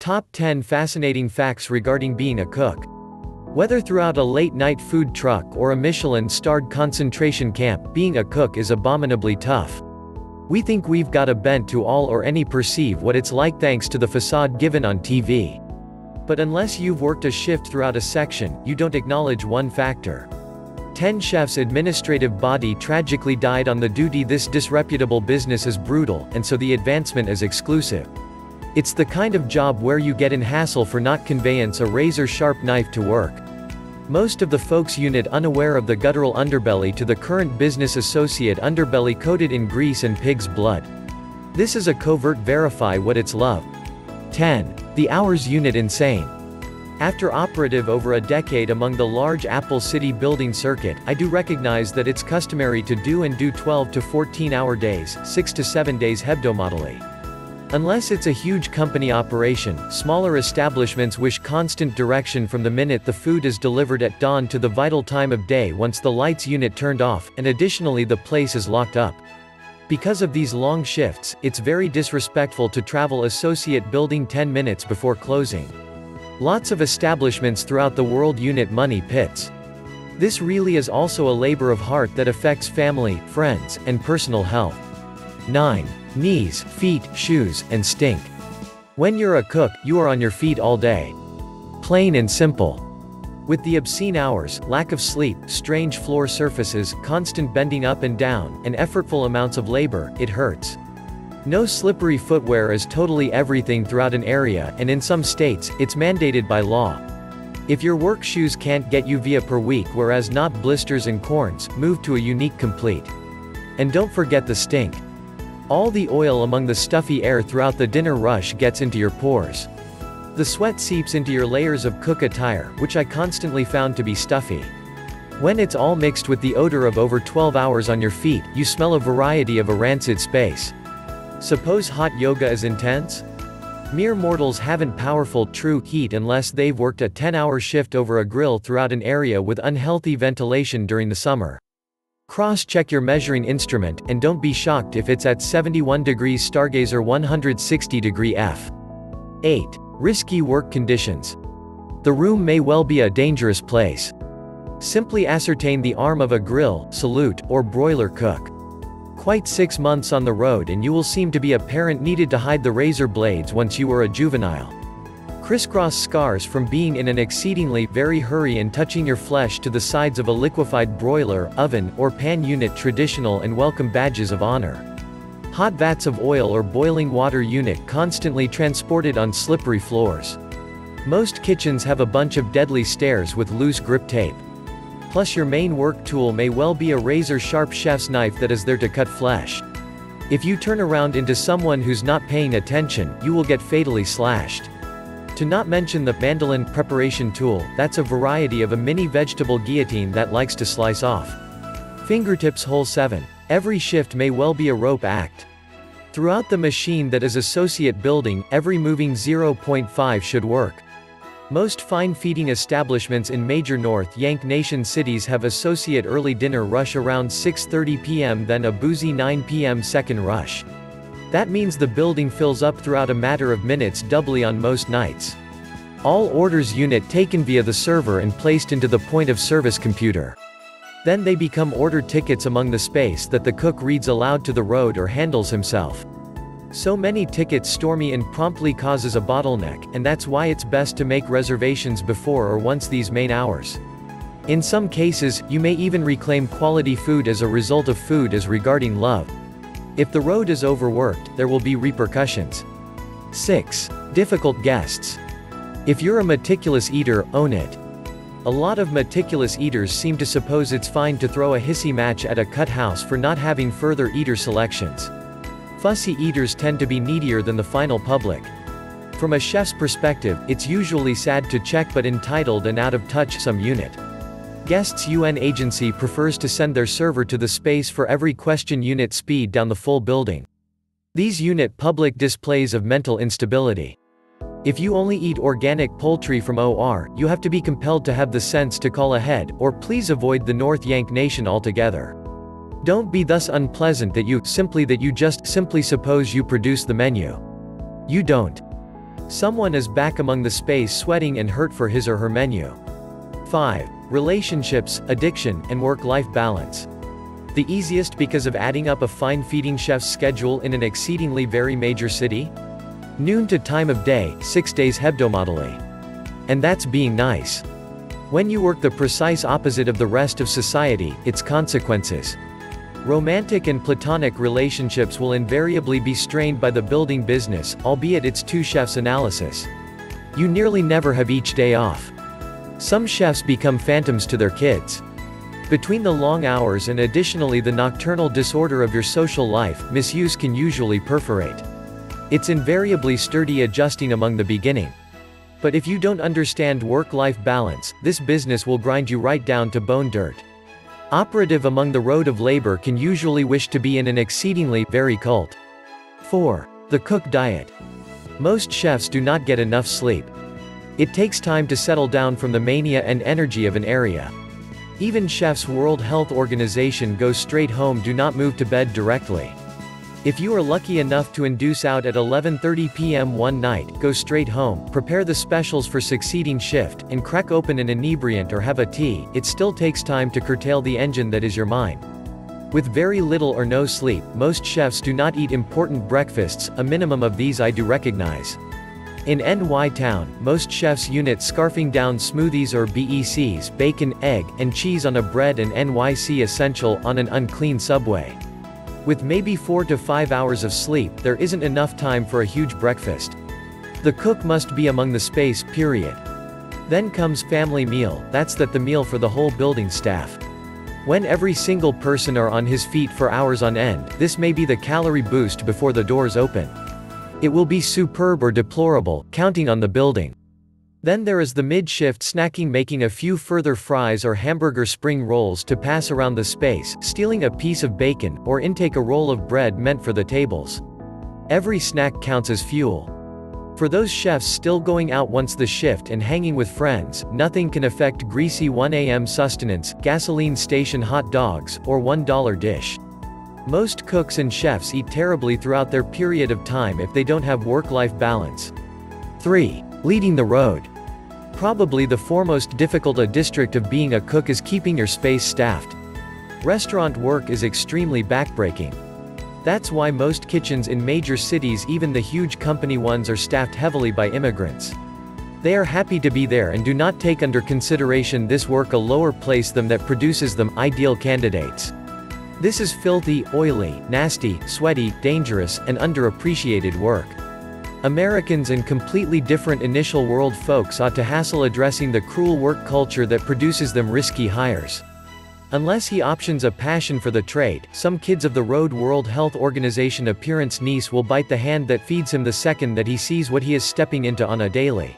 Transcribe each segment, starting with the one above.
Top 10 Fascinating Facts Regarding Being a Cook. Whether throughout a late night food truck or a Michelin starred concentration camp, being a cook is abominably tough. We think we've got a bent to all or any perceive what it's like thanks to the facade given on TV. But unless you've worked a shift throughout a section, you don't acknowledge one factor. 10 chefs' administrative body tragically died on the duty this disreputable business is brutal, and so the advancement is exclusive. It's the kind of job where you get in hassle for not conveyance a razor-sharp knife to work. Most of the folks unit unaware of the guttural underbelly to the current business associate underbelly coated in grease and pig's blood. This is a covert verify what it's love. 10. The hours unit insane. After operative over a decade among the large Apple City building circuit, I do recognize that it's customary to do and do 12 to 14 hour days, 6 to 7 days hebdomadaily. Unless it's a huge company operation, smaller establishments wish constant direction from the minute the food is delivered at dawn to the vital time of day once the lights unit turned off, and additionally the place is locked up. Because of these long shifts, it's very disrespectful to travel associate building 10 minutes before closing. Lots of establishments throughout the world unit money pits. This really is also a labor of heart that affects family, friends, and personal health. 9 knees, feet, shoes, and stink. When you're a cook, you are on your feet all day. Plain and simple. With the obscene hours, lack of sleep, strange floor surfaces, constant bending up and down, and effortful amounts of labor, it hurts. No slippery footwear is totally everything throughout an area, and in some states, it's mandated by law. If your work shoes can't get you via per week whereas not blisters and corns, move to a unique complete. And don't forget the stink. All the oil among the stuffy air throughout the dinner rush gets into your pores. The sweat seeps into your layers of cook attire, which I constantly found to be stuffy. When it's all mixed with the odor of over 12 hours on your feet, you smell a variety of a rancid space. Suppose hot yoga is intense? Mere mortals haven't powerful, true heat unless they've worked a 10 hour shift over a grill throughout an area with unhealthy ventilation during the summer. Cross-check your measuring instrument, and don't be shocked if it's at 71 degrees Stargazer 160 degree F. 8. Risky work conditions. The room may well be a dangerous place. Simply ascertain the arm of a grill, salute, or broiler cook. Quite six months on the road and you will seem to be a parent needed to hide the razor blades once you were a juvenile. Crisscross scars from being in an exceedingly very hurry and touching your flesh to the sides of a liquefied broiler, oven, or pan unit traditional and welcome badges of honor. Hot vats of oil or boiling water unit constantly transported on slippery floors. Most kitchens have a bunch of deadly stairs with loose grip tape. Plus your main work tool may well be a razor-sharp chef's knife that is there to cut flesh. If you turn around into someone who's not paying attention, you will get fatally slashed. To not mention the mandolin preparation tool, that's a variety of a mini vegetable guillotine that likes to slice off. Fingertips hole 7. Every shift may well be a rope act. Throughout the machine that is associate building, every moving 0.5 should work. Most fine feeding establishments in major North Yank Nation cities have associate early dinner rush around 6.30 p.m. then a boozy 9 p.m. second rush. That means the building fills up throughout a matter of minutes doubly on most nights. All orders unit taken via the server and placed into the point of service computer. Then they become order tickets among the space that the cook reads aloud to the road or handles himself. So many tickets stormy and promptly causes a bottleneck, and that's why it's best to make reservations before or once these main hours. In some cases, you may even reclaim quality food as a result of food as regarding love. If the road is overworked, there will be repercussions. 6. Difficult guests. If you're a meticulous eater, own it. A lot of meticulous eaters seem to suppose it's fine to throw a hissy match at a cut house for not having further eater selections. Fussy eaters tend to be needier than the final public. From a chef's perspective, it's usually sad to check but entitled and out of touch some unit. Guests UN agency prefers to send their server to the space for every question unit speed down the full building. These unit public displays of mental instability. If you only eat organic poultry from OR, you have to be compelled to have the sense to call ahead, or please avoid the North Yank Nation altogether. Don't be thus unpleasant that you, simply that you just, simply suppose you produce the menu. You don't. Someone is back among the space sweating and hurt for his or her menu. 5. Relationships, addiction, and work-life balance. The easiest because of adding up a fine feeding chef's schedule in an exceedingly very major city? Noon to time of day, 6 days hebdomadally. And that's being nice. When you work the precise opposite of the rest of society, its consequences. Romantic and platonic relationships will invariably be strained by the building business, albeit its two chefs analysis. You nearly never have each day off. Some chefs become phantoms to their kids. Between the long hours and additionally the nocturnal disorder of your social life, misuse can usually perforate. It's invariably sturdy adjusting among the beginning. But if you don't understand work-life balance, this business will grind you right down to bone dirt. Operative among the road of labor can usually wish to be in an exceedingly, very cult. 4. The cook diet. Most chefs do not get enough sleep. It takes time to settle down from the mania and energy of an area. Even chefs World Health Organization go straight home do not move to bed directly. If you are lucky enough to induce out at 11.30 p.m. one night, go straight home, prepare the specials for succeeding shift, and crack open an inebriant or have a tea, it still takes time to curtail the engine that is your mind. With very little or no sleep, most chefs do not eat important breakfasts, a minimum of these I do recognize. In NY Town, most chefs unit scarfing down smoothies or BECs, bacon, egg, and cheese on a bread and NYC essential on an unclean subway. With maybe 4 to 5 hours of sleep, there isn't enough time for a huge breakfast. The cook must be among the space, period. Then comes family meal, that's that the meal for the whole building staff. When every single person are on his feet for hours on end, this may be the calorie boost before the doors open. It will be superb or deplorable, counting on the building. Then there is the mid-shift snacking making a few further fries or hamburger spring rolls to pass around the space, stealing a piece of bacon, or intake a roll of bread meant for the tables. Every snack counts as fuel. For those chefs still going out once the shift and hanging with friends, nothing can affect greasy 1am sustenance, gasoline station hot dogs, or $1 dish. Most cooks and chefs eat terribly throughout their period of time if they don't have work-life balance. 3. Leading the road. Probably the foremost difficult a district of being a cook is keeping your space staffed. Restaurant work is extremely backbreaking. That's why most kitchens in major cities even the huge company ones are staffed heavily by immigrants. They are happy to be there and do not take under consideration this work a lower place them that produces them ideal candidates. This is filthy, oily, nasty, sweaty, dangerous, and underappreciated work. Americans and completely different initial world folks ought to hassle addressing the cruel work culture that produces them risky hires. Unless he options a passion for the trade, some kids of the road World Health Organization appearance niece will bite the hand that feeds him the second that he sees what he is stepping into on a daily.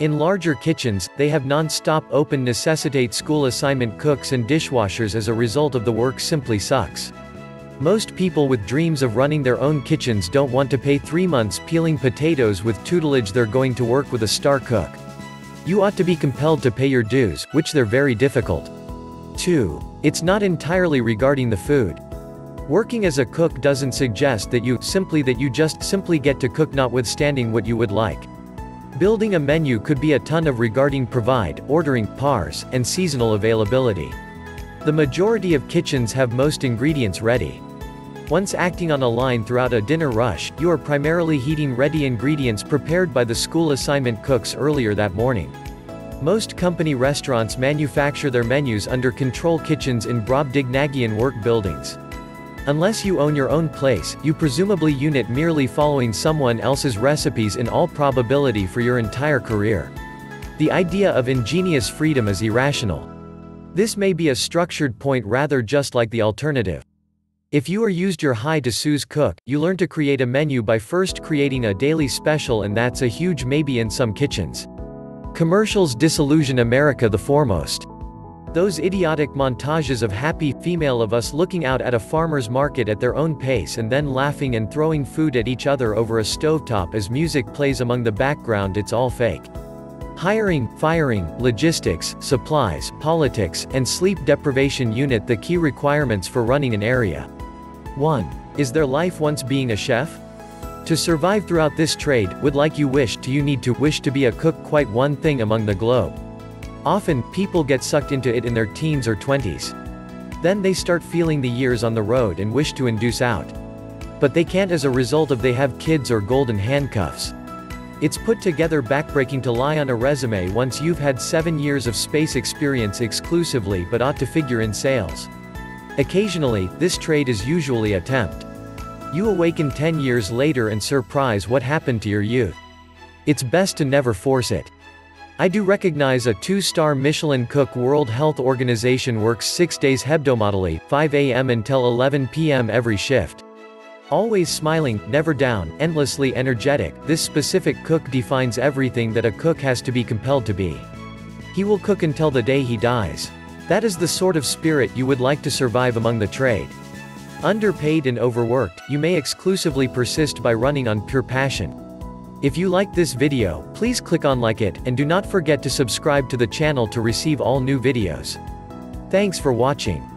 In larger kitchens, they have non-stop open necessitate school assignment cooks and dishwashers as a result of the work simply sucks. Most people with dreams of running their own kitchens don't want to pay three months peeling potatoes with tutelage they're going to work with a star cook. You ought to be compelled to pay your dues, which they're very difficult. 2. It's not entirely regarding the food. Working as a cook doesn't suggest that you, simply that you just, simply get to cook notwithstanding what you would like. Building a menu could be a ton of regarding provide, ordering, pars, and seasonal availability. The majority of kitchens have most ingredients ready. Once acting on a line throughout a dinner rush, you are primarily heating ready ingredients prepared by the school assignment cooks earlier that morning. Most company restaurants manufacture their menus under control kitchens in Brobdingnagian work buildings. Unless you own your own place, you presumably unit merely following someone else's recipes in all probability for your entire career. The idea of ingenious freedom is irrational. This may be a structured point rather just like the alternative. If you are used your high to Sue's cook, you learn to create a menu by first creating a daily special and that's a huge maybe in some kitchens. Commercials disillusion America the foremost. Those idiotic montages of happy, female of us looking out at a farmer's market at their own pace and then laughing and throwing food at each other over a stovetop as music plays among the background it's all fake. Hiring, firing, logistics, supplies, politics, and sleep deprivation unit the key requirements for running an area. 1. Is there life once being a chef? To survive throughout this trade, would like you wish to you need to wish to be a cook quite one thing among the globe. Often, people get sucked into it in their teens or 20s. Then they start feeling the years on the road and wish to induce out. But they can't as a result of they have kids or golden handcuffs. It's put together backbreaking to lie on a resume once you've had 7 years of space experience exclusively but ought to figure in sales. Occasionally, this trade is usually a tempt. You awaken 10 years later and surprise what happened to your youth. It's best to never force it. I do recognize a two-star Michelin cook World Health Organization works 6 days hebdomadally, 5 a.m. until 11 p.m. every shift. Always smiling, never down, endlessly energetic, this specific cook defines everything that a cook has to be compelled to be. He will cook until the day he dies. That is the sort of spirit you would like to survive among the trade. Underpaid and overworked, you may exclusively persist by running on pure passion. If you like this video, please click on like it, and do not forget to subscribe to the channel to receive all new videos. Thanks for watching.